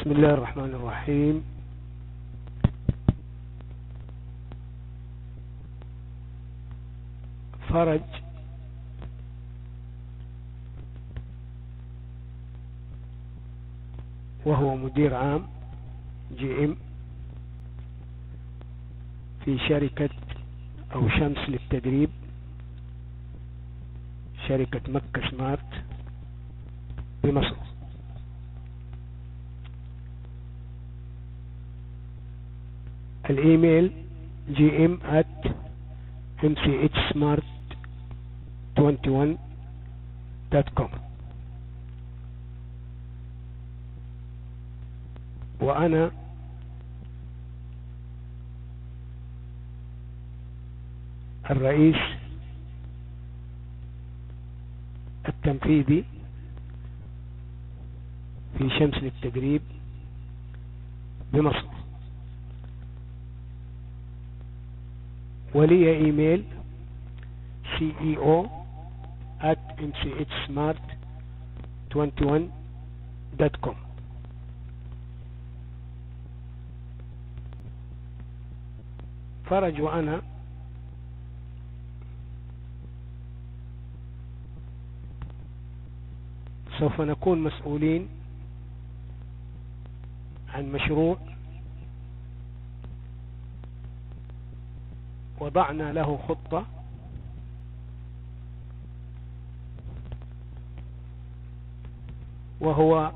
بسم الله الرحمن الرحيم. فرج. وهو مدير عام جي إم في شركة أو شمس للتدريب شركة مكة سمارت بمصر. الإيميل gm at mchsmart21.com وأنا الرئيس التنفيذي في شمس للتدريب بمصر. ولي إيميل ceo at mchsmart21.com فرج وأنا سوف نكون مسؤولين عن مشروع وضعنا له خطة. وهو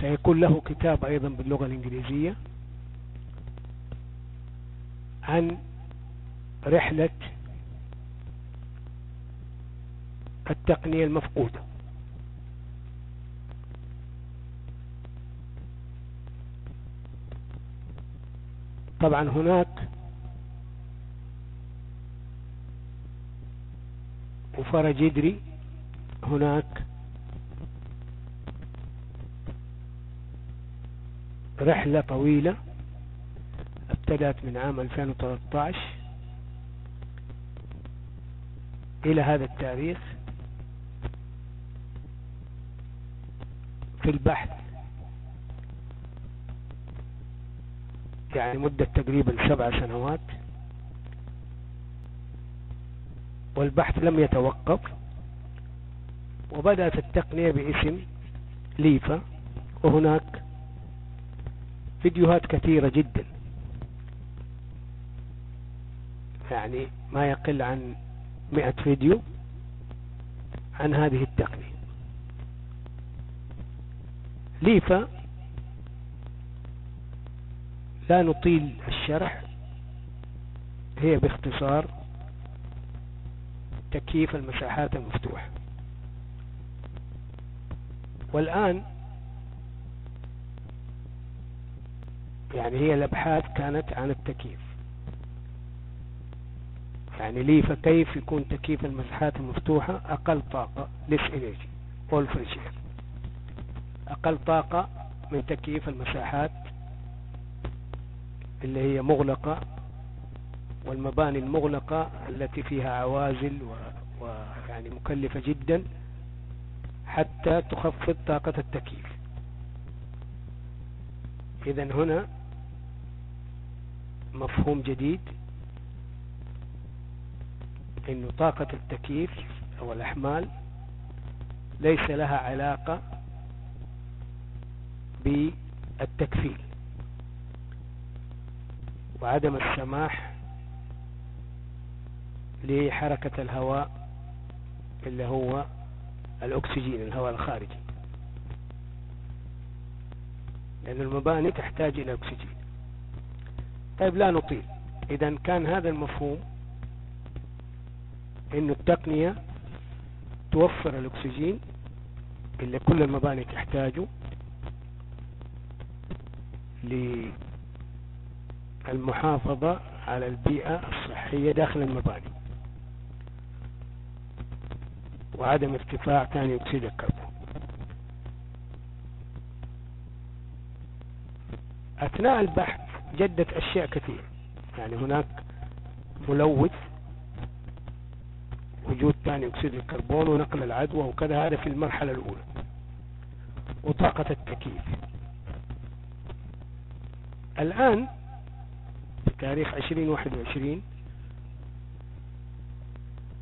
سيكون له كتاب أيضا باللغة الإنجليزية عن رحلة التقنية المفقودة. طبعا هناك. وفرج يدري هناك. رحلة طويلة ابتدأت من عام 2013 إلى هذا التاريخ. في البحث يعني مدة تقريبا سبع سنوات. والبحث لم يتوقف وبدأت التقنية باسم ليفا. وهناك فيديوهات كثيرة جدا. يعني ما يقل عن مئة فيديو عن هذه التقنية. ليفا لا نطيل الشرح. هي باختصار تكييف المساحات المفتوحة. والآن يعني هي الأبحاث كانت عن التكييف. يعني لي فكيف يكون تكييف المساحات المفتوحة؟ أقل طاقة. Less energy. أقل طاقة من تكييف المساحات اللي هي مغلقة والمباني المغلقة التي فيها عوازل ويعني مكلفة جدا حتى تخفض طاقة التكييف. إذا هنا مفهوم جديد إنه طاقة التكييف أو الأحمال ليس لها علاقة بالتكفيل. وعدم السماح لحركة الهواء اللي هو الأكسجين الهواء الخارجي. لأن المباني تحتاج إلى أكسجين. طيب لا نطيل. إذا كان هذا المفهوم إنه التقنية توفر الأكسجين اللي كل المباني تحتاجه للمحافظة على البيئة الصحية داخل المباني وعدم ارتفاع ثاني أكسيد الكربون أثناء البحث جدت أشياء كثيرة يعني هناك ملوث وجود ثاني أكسيد الكربون ونقل العدوى وكذا هذا في المرحلة الأولى. وطاقة التكييف. الآن في تاريخ 2021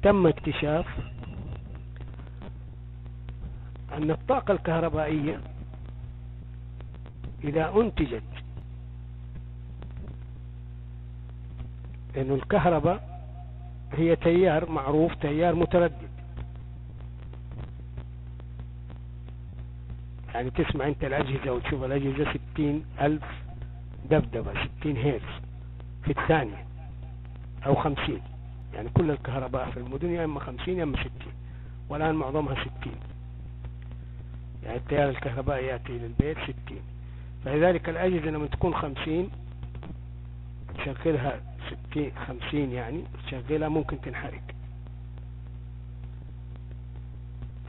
تم اكتشاف أن الطاقة الكهربائية إذا أنتجت لأن الكهرباء هي تيار معروف تيار متردد. يعني تسمع أنت الأجهزة وتشوف الأجهزة ستين ألف ذبذبة ستين هيرتز في الثانية أو خمسين. يعني كل الكهرباء في المدن يا إما خمسين يا إما ستين. والآن معظمها ستين. يعني التيار الكهربائي يأتي للبيت ستين. فلذلك الأجهزة لما تكون خمسين تشغلها ستين خمسين يعني تشغلها ممكن تنحرق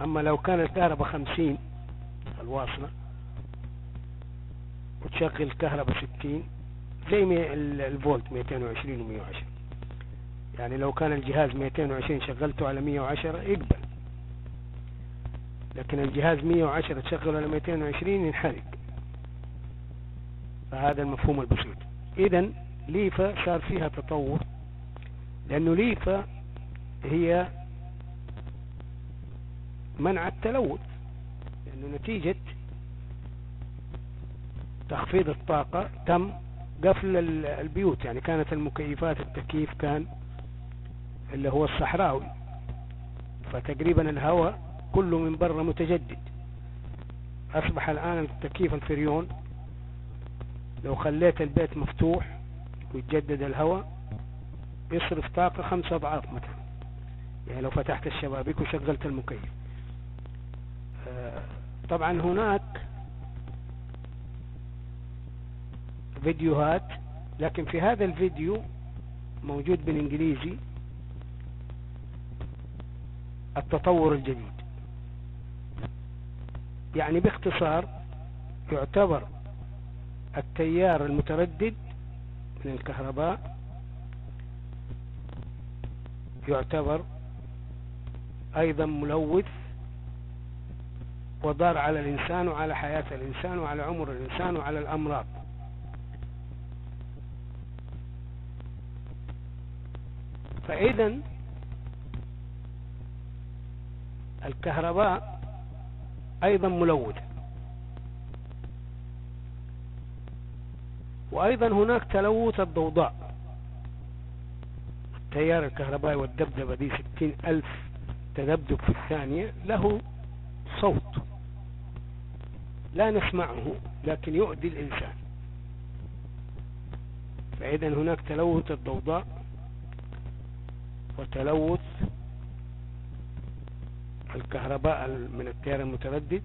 أما لو كان الكهرباء خمسين الواصلة وتشغل الكهرباء ستين زي الفولت ميتين وعشرين ومية وعشرة يعني لو كان الجهاز ميتين وعشرين شغلته على مية وعشرة يقبل. لكن الجهاز مية وعشرة تشغله على ميتين وعشرين ينحرق. فهذا المفهوم البسيط. إذا ليفا صار فيها تطور لأنه ليفا هي منع التلوث. لأنه نتيجة تخفيض الطاقة تم قفل البيوت يعني كانت المكيفات التكييف كان اللي هو الصحراوي. فتقريبا الهواء كله من برا متجدد. أصبح الآن التكييف الفريون. لو خليت البيت مفتوح ويتجدد الهواء يصرف طاقة خمسة أضعاف مثلا. يعني لو فتحت الشبابيك وشغلت المكيف. آه، طبعا هناك فيديوهات لكن في هذا الفيديو موجود بالإنجليزي التطور الجديد. يعني باختصار يعتبر التيار المتردد من الكهرباء يعتبر أيضا ملوث وضار على الإنسان وعلى حياة الإنسان وعلى عمر الإنسان وعلى الأمراض. فإذا الكهرباء أيضا ملوثة وأيضا هناك تلوث الضوضاء. التيار الكهربائي والدبدبة دي ستين ألف تذبذب في الثانية له صوت لا نسمعه لكن يؤذي الإنسان. فإذا هناك تلوث الضوضاء. وتلوث الكهرباء من التيار المتردد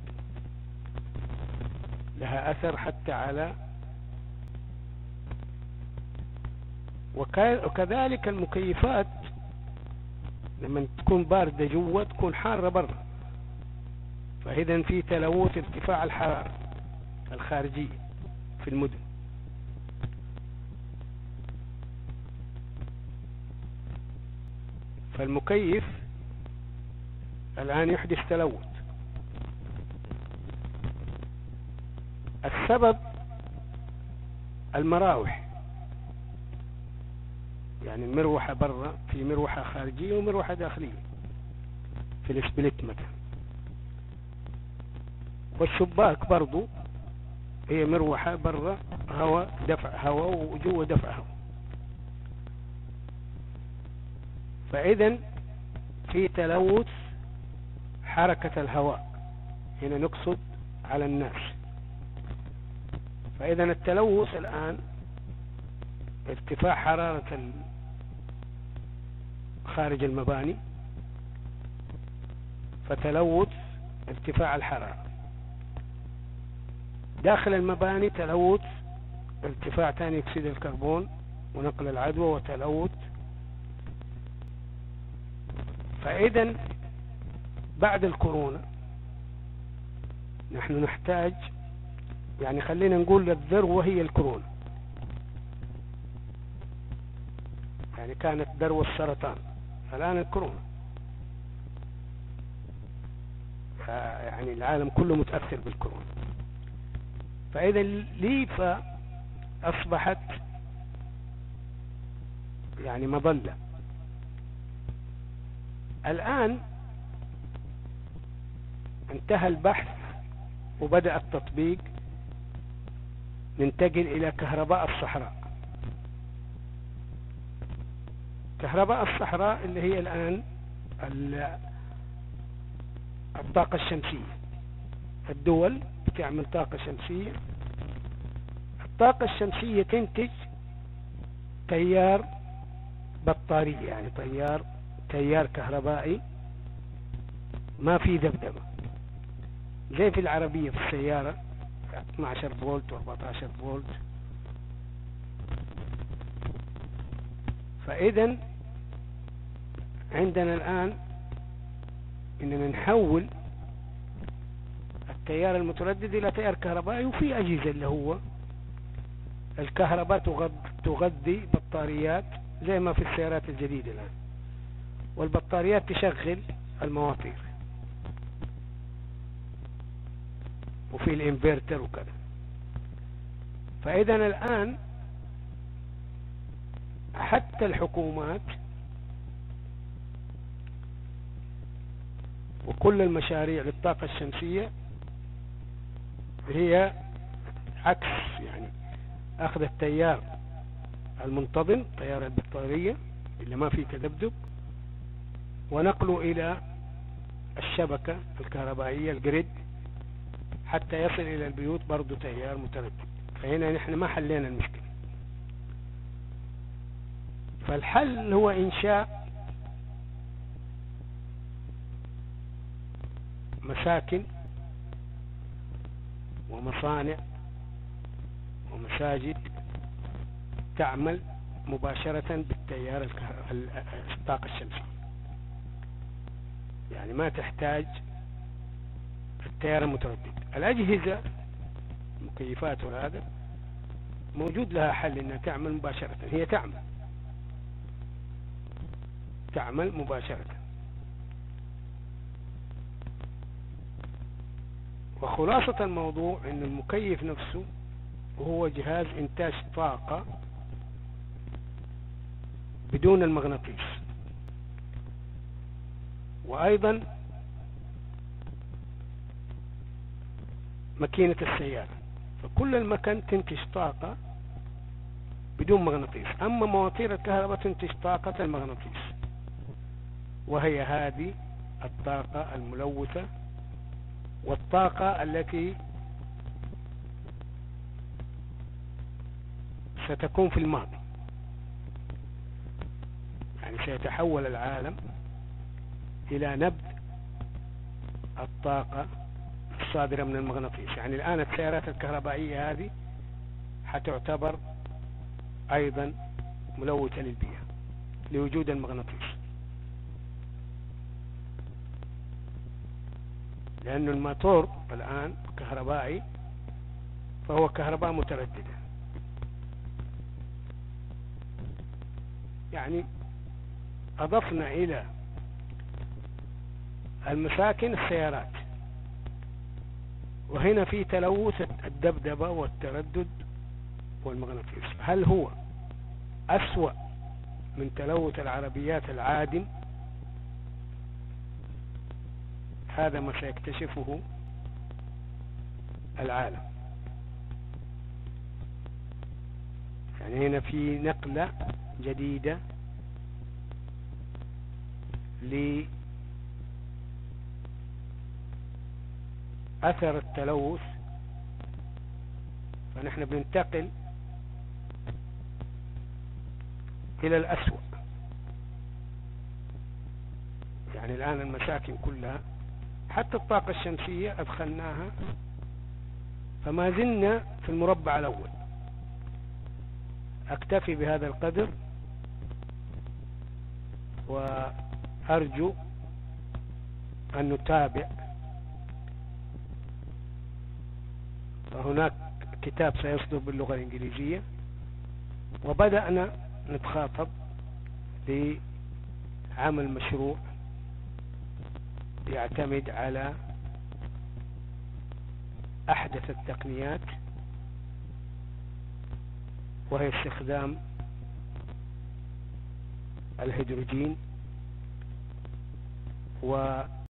لها أثر حتى على وكذلك المكيفات لما تكون باردة جوا تكون حارة برا. فإذا في تلوث ارتفاع الحرارة الخارجية في المدن. فالمكيف الآن يحدث تلوث. السبب المراوح. يعني المروحة برا في مروحة خارجية ومروحة داخلية. في السبليت مثلا. والشباك برضو هي مروحة برا هواء دفع هواء وجوه دفع هواء فإذا في تلوث حركة الهواء. هنا نقصد على الناس فإذا التلوث الآن ارتفاع حرارة خارج المباني فتلوث ارتفاع الحرارة. داخل المباني تلوث ارتفاع ثاني أكسيد الكربون ونقل العدوى وتلوث فإذا بعد الكورونا نحن نحتاج يعني خلينا نقول الذروة هي الكورونا. يعني كانت ذروة السرطان الآن الكورونا. يعني العالم كله متأثر بالكورونا. فإذا ليفا أصبحت يعني مظلة. الآن انتهى البحث وبدأ التطبيق ننتقل إلى كهرباء الصحراء. كهرباء الصحراء اللي هي الآن الطاقة الشمسية. الدول بتعمل طاقة شمسية. الطاقة الشمسية تنتج تيار بطارية يعني تيار تيار كهربائي ما في ذبذبة زي في العربية في السيارة 12 فولت و14 فولت. فإذا عندنا الآن إننا نحول التيار المتردد إلى تيار كهربائي وفي أجهزة اللي هو الكهرباء تغذي بطاريات زي ما في السيارات الجديدة الآن. والبطاريات تشغل المواطير وفي الإنفرتر وكذا. فإذا الآن حتى الحكومات وكل المشاريع للطاقة الشمسية هي عكس يعني أخذ التيار المنتظم تيار البطارية اللي ما فيه تذبذب ونقله إلى الشبكة الكهربائية الجريد حتى يصل إلى البيوت برضو تيار متردد فهنا نحن ما حلينا المشكلة. فالحل هو إنشاء مساكن ومصانع ومساجد تعمل مباشرة بالتيار الطاقة الشمسية يعني ما تحتاج التيار المتردد. الأجهزة المكيفات وهذا موجود لها حل إنها تعمل مباشرة. هي تعمل. تعمل مباشرة. وخلاصة الموضوع إن المكيف نفسه هو جهاز إنتاج طاقة بدون المغناطيس. وأيضا ماكينة السيارة. فكل المكان تنتج طاقة بدون مغناطيس. أما مواتير الكهرباء تنتج طاقة المغناطيس. وهي هذه الطاقة الملوثة والطاقة التي ستكون في الماضي. يعني سيتحول العالم إلى نبذ الطاقة الصادرة من المغناطيس. يعني الآن السيارات الكهربائية هذه حتعتبر أيضا ملوثة للبيئة لوجود المغناطيس. لأن الموتور الآن كهربائي فهو كهرباء مترددة. يعني أضفنا إلى المساكن السيارات. وهنا في تلوث الدبدبة والتردد والمغناطيس. هل هو أسوأ من تلوث العربيات العادم؟ هذا ما سيكتشفه العالم. يعني هنا في نقلة جديدة لأثر التلوث فنحن بننتقل إلى الأسوأ. يعني الآن المساكن كلها حتى الطاقة الشمسية أدخلناها فما زلنا في المربع الأول. أكتفي بهذا القدر وأرجو أن نتابع وهناك كتاب سيصدر باللغة الإنجليزية وبدأنا نتخاطب لعمل مشروع يعتمد على أحدث التقنيات وهي استخدام الهيدروجين و